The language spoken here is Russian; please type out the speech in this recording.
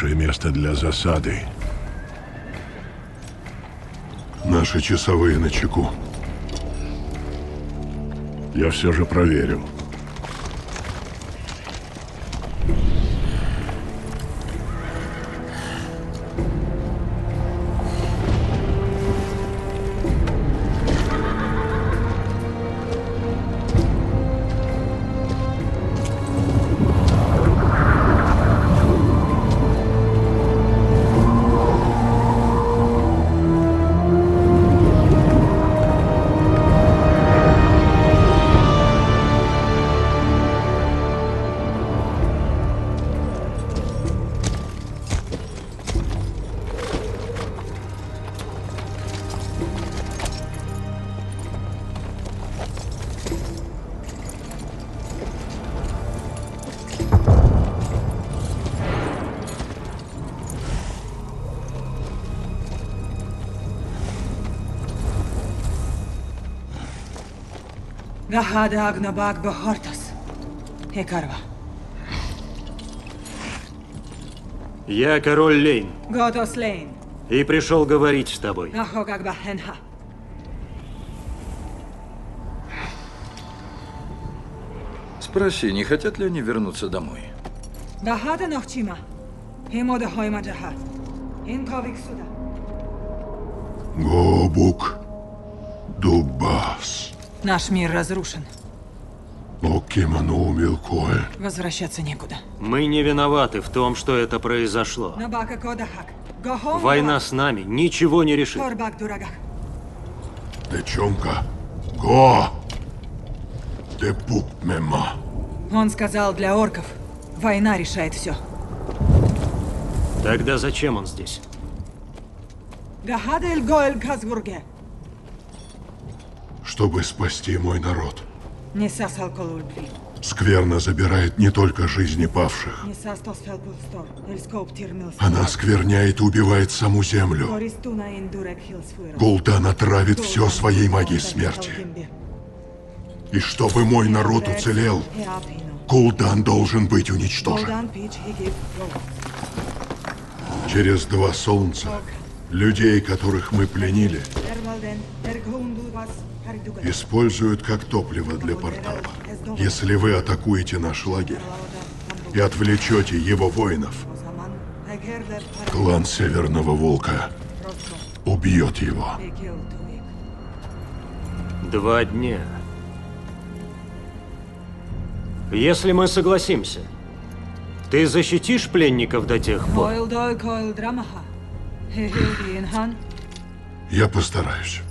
хорошее место для засады. Наши часовые на чеку. Я все же проверю. Гахада Агнабак Бахортас. Хекарва. Я король Лейн Готос Лейн. и пришел говорить с тобой. Бахенха. Спроси, не хотят ли они вернуться домой? Гахада Нохчима. Химода Хойма Джаха. Инковик Суда. Гобук. Дубас. Наш мир разрушен. Возвращаться некуда. Мы не виноваты в том, что это произошло. Война с нами ничего не решит. Течонка. Го! Депук мема. Он сказал для орков. Война решает все. Тогда зачем он здесь? Гахада Эль Гоэль Казгурге. Чтобы спасти мой народ. Скверно забирает не только жизни павших. Она скверняет и убивает саму землю. Гул'дан отравит все своей магией смерти. И чтобы мой народ уцелел, Гул'дан должен быть уничтожен. Через два солнца людей, которых мы пленили, используют как топливо для портала. Если вы атакуете наш лагерь и отвлечете его воинов, клан Северного Волка убьет его. Два дня. Если мы согласимся, ты защитишь пленников до тех пор? Я постараюсь.